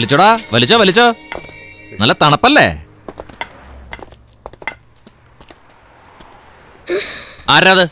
വലിച്ചോടാ വലിച്ചോ വലിച്ചോ. നല്ല തണുപ്പല്ലേ? ആരാത്?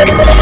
Thank അവിടെ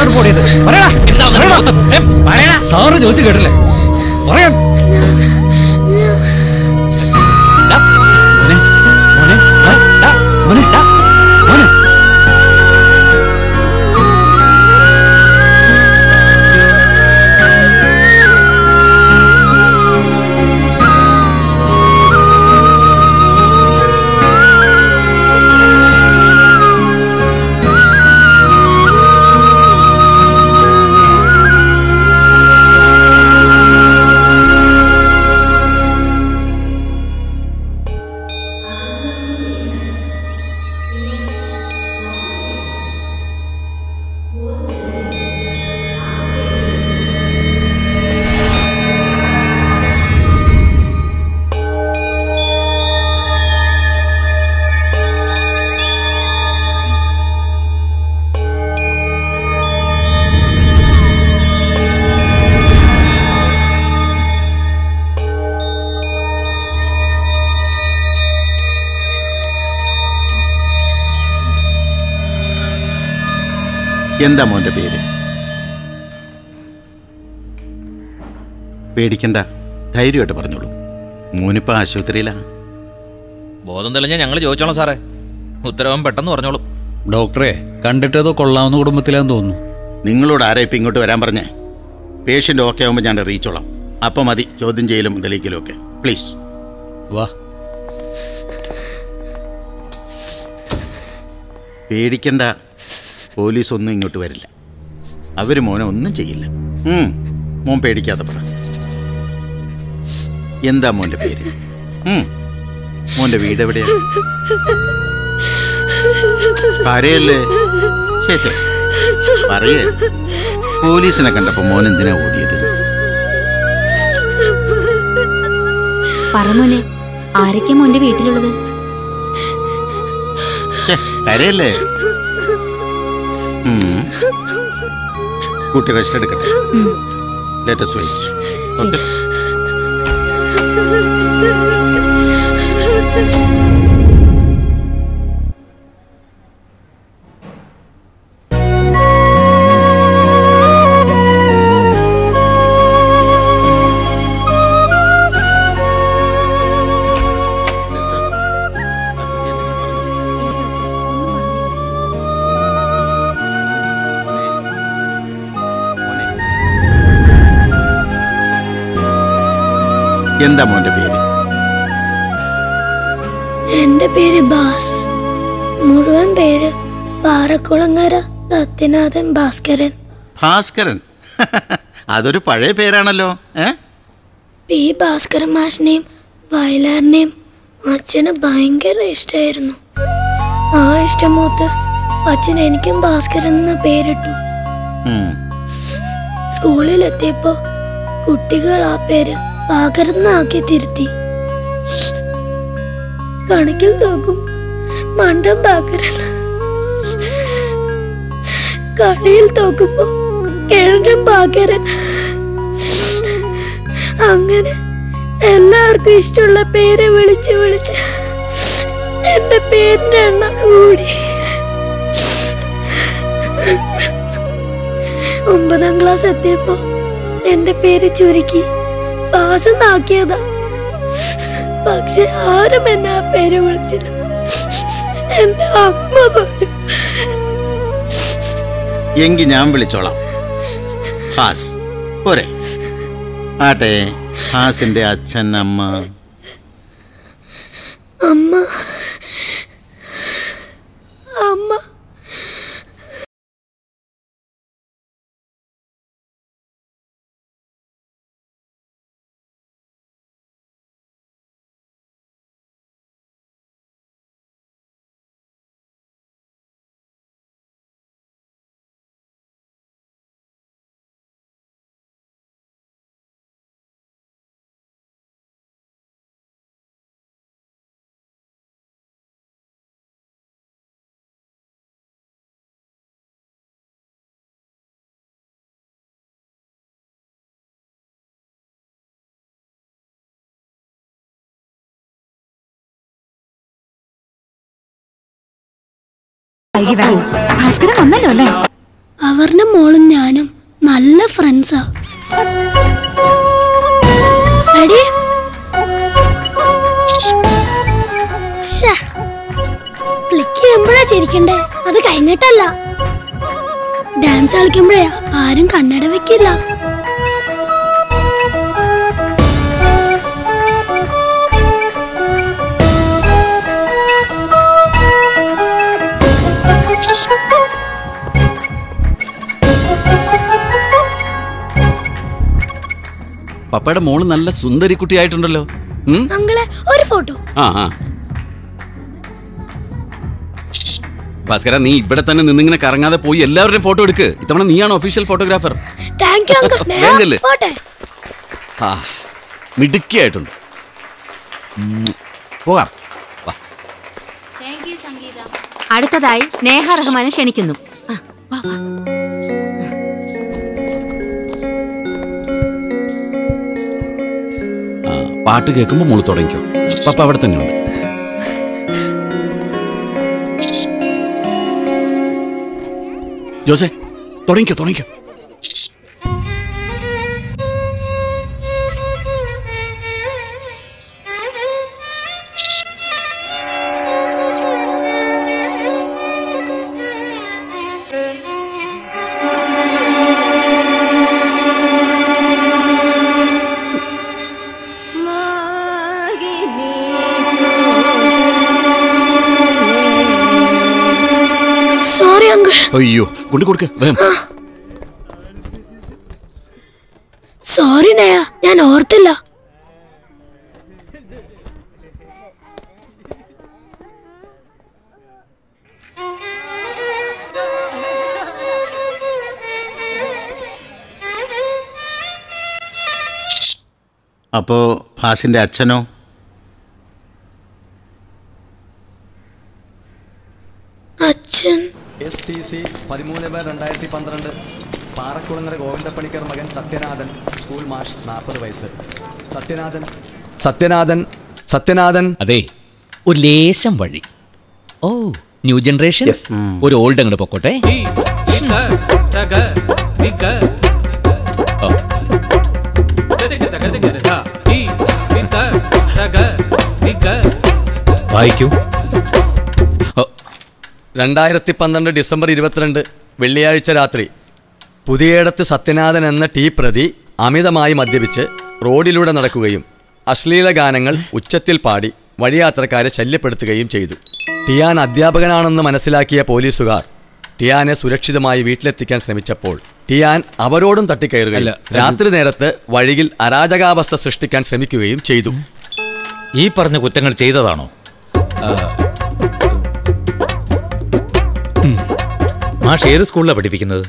കൂടിയത് പറയടാ. പറയടാ. സാറ് ചോദിച്ചു കേട്ടില്ലേ? പറയാൻ എന്താ മോന്റെ പേര്? പേടിക്കണ്ട. ധൈര്യമായിട്ട് പറഞ്ഞോളൂ. മോനിപ്പോ ആശുപത്രിയിലാ ബോധം തെളിഞ്ഞാൽ ഞങ്ങൾ ചോദിച്ചോളാം സാറേ. ഉത്തരവൻ പെട്ടെന്ന് പറഞ്ഞോളൂ. ഡോക്ടറെ കണ്ടിട്ടേതോ കൊള്ളാവുന്ന കുടുംബത്തിലാന്ന് തോന്നുന്നു. നിങ്ങളോട് ആരാ ഇപ്പം ഇങ്ങോട്ട് വരാൻ പറഞ്ഞേ? പേഷ്യന്റ് ഓക്കെ ആകുമ്പോൾ ഞാൻ അറിയിച്ചോളാം. അപ്പം മതി ചോദ്യം ചെയ്യലും തെളിയിക്കലും ഒക്കെ. പ്ലീസ് വാ. പേടിക്കണ്ട. പോലീസ് ഒന്നും ഇങ്ങോട്ട് വരില്ല. അവർ മോനെ ഒന്നും ചെയ്യില്ല. മോൻ പേടിക്കാതെ പറ. എന്താ മോന്റെ പേര്? മോന്റെ മോന്റെ വീട് എവിടെയാ? പറയല്ലേ ശേഷം പറയേ. പോലീസിനെ കണ്ടപ്പോ മോൻ എന്തിനാ ഓടിയത്? പറമോനെ ആരൊക്കെ മോന്റെ വീട്ടിലുള്ളത്? കരയല്ലേ. കുട്ടി റെസ്റ്റ് എടുക്കട്ടെ ലേറ്റസ്റ്റ് വെയിറ്റ് ഓക്കെ എന്താ മോന്റെ പേര്? എന്റെ പേര് ബാസ്. മുഴുവൻ പേര് പാറക്കുളങ്ങര സത്യനാഥൻ ഭാസ്കരൻ. ഭാസ്കരൻ? അതൊരു പഴയ പേരാണല്ലോ ഏ? പി ഭാസ്കരൻ മാഷിനെയും വയലാറിനെയും അച്ഛന് ഭയങ്കര ഇഷ്ടമായിരുന്നു ആ ഇഷ്ടം മൂത്ത് അച്ഛൻ എനിക്കും ഭാസ്കരൻ എന്ന പേരിട്ടു. സ്കൂളിലെത്തിയപ്പോ കുട്ടികൾ ആ പേര് പകർന്നാക്കി തിരുത്തി. കണക്കിൽ നോക്കും മണ്ടം പാക്കരൻ കളിയിൽ തോക്കുമ്പോ കിഴങ്ങൻ പാക്കരൻ. അങ്ങനെ എല്ലാവർക്കും ഇഷ്ടമുള്ള പേരെ വിളിച്ച് വിളിച്ച് എന്റെ പേരിന്റെ എണ്ണം കൂടി. ഒമ്പതാം ക്ലാസ് എത്തിയപ്പോ എന്റെ പേര് ചുരുക്കി. പാസന്നാക്കിയതാ പക്ഷെ ആരും എന്നെ ആ പേര് വിളിച്ചില്ല. എന്റെ അമ്മ പോലും. എങ്കി ഞാൻ വിളിച്ചോളാം. ഹാസ് പോരെ. ആട്ടെ ഹാസിന്റെ അച്ഛൻ അമ്മ അമ്മ. വൈകി വരാം ഭാസ്കരൻ വന്നല്ലോ അല്ലേ? അവരുടെ മോളും ഞാനും നല്ല ഫ്രണ്ട്സാ ക്ലിക്ക് ചെയ്യുമ്പോഴാ ചിരിക്കണ്ടേ? അത് കഴിഞ്ഞിട്ടല്ല. ഡാൻസ് കളിക്കുമ്പോഴേ ആരും കണ്ണട വെക്കില്ല. പപ്പയുടെ മോൾ നല്ല സുന്ദരി കുട്ടിയായിട്ടുണ്ടല്ലോ? ഒരു ഫോട്ടോ. ആ ആ. ഭാസ്കര നീ ഇവിടെ തന്നെ നിന്നിങ്ങനെ കറങ്ങാതെ പോയി എല്ലാവരുടെയും ഫോട്ടോ എടുക്ക്. ഇത്തവണ നീയാണ് ഒഫീഷ്യൽ ഫോട്ടോഗ്രാഫർ ആ മിടുക്കിയായിട്ടുണ്ട്. പോകാം. അടുത്തതായി നേഹ റഹ്മാനെ ക്ഷണിക്കുന്നു. പാട്ട് കേൾക്കുമ്പോൾ മോൾ തുടങ്ങിക്കോ. പപ്പ അവിടെ തന്നെയുണ്ട്. ജോസെ തുടങ്ങിക്കോ തുടങ്ങിക്കോ. അയ്യോ കൊണ്ടു കൊടുക്ക. സോറി നയ ഞാൻ ഓർത്തില്ല. അപ്പോ ഭാസിന്റെ അച്ഛനോ അച്ഛൻ എസ് ടി സി പതിമൂന്ന് പേർ രണ്ടായിരത്തി പന്ത്രണ്ട് പാറക്കുളങ്ങര ഗോവിന്ദപ്പണിക്കർ മകൻ സത്യനാഥൻ സ്കൂൾ മാഷ് നാൽപ്പത് വയസ്സ് സത്യനാഥൻ സത്യനാഥൻ സത്യനാഥൻ അതെ ഒരു ലേശം വഴി ഓ ന്യൂ ജനറേഷൻ ഒരു ഓൾഡ് അങ്ങോട്ട് പൊക്കോട്ടെ വായിക്കൂ രണ്ടായിരത്തി പന്ത്രണ്ട് ഡിസംബർ ഇരുപത്തിരണ്ട് വെള്ളിയാഴ്ച രാത്രി പുതിയേടത്ത് സത്യനാഥൻ എന്ന ടീ പ്രതി അമിതമായി മദ്യപിച്ച് റോഡിലൂടെ നടക്കുകയും അശ്ലീല ഗാനങ്ങൾ ഉച്ചത്തിൽ പാടി വഴിയാത്രക്കാരെ ശല്യപ്പെടുത്തുകയും ചെയ്തു. ടിയാൻ അധ്യാപകനാണെന്ന് മനസ്സിലാക്കിയ പോലീസുകാർ ടിയാനെ സുരക്ഷിതമായി വീട്ടിലെത്തിക്കാൻ ശ്രമിച്ചപ്പോൾ ടിയാൻ അവരോടും തട്ടിക്കയറുകയല്ല രാത്രി നേരത്ത് വഴിയിൽ അരാജകാവസ്ഥ സൃഷ്ടിക്കാൻ ശ്രമിക്കുകയും ചെയ്തു. ഈ പറഞ്ഞ കുറ്റങ്ങൾ ചെയ്തതാണോ? മാഷ് ഏത് സ്കൂളിലാണ് പഠിപ്പിക്കുന്നത്?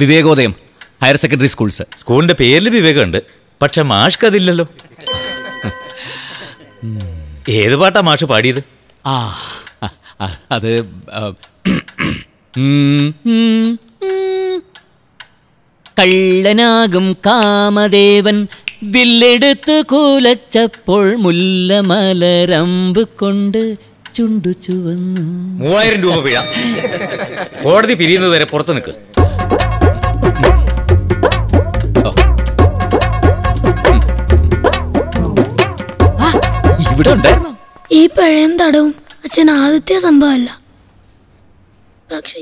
Vivekodayam higher secondary schools. സ്കൂളിന്റെ പേരിൽ വിവേകമുണ്ട്. പക്ഷെ മാഷ്ക്ക് അതില്ലല്ലോ. ഏത് പാട്ടാ മാഷ് പാടിയത്? ആ അത്. കള്ളനാകും കാമദേവൻ വില്ലെടുത്ത് കൂലച്ചപ്പോൾ മുല്ലമലരമ്പ് കൊണ്ട് ചുണ്ടു ചുവന്നു. മൂവായിരം രൂപ പിഴ കോടതി പിരിയുന്നത് വരെ പുറത്ത് നിൽക്ക് ഇവിടെ ഉണ്ടായിരുന്നു? ഈ പഴയം തടവും അച്ഛൻ ആദ്യത്തെ സംഭവമല്ല. പക്ഷേ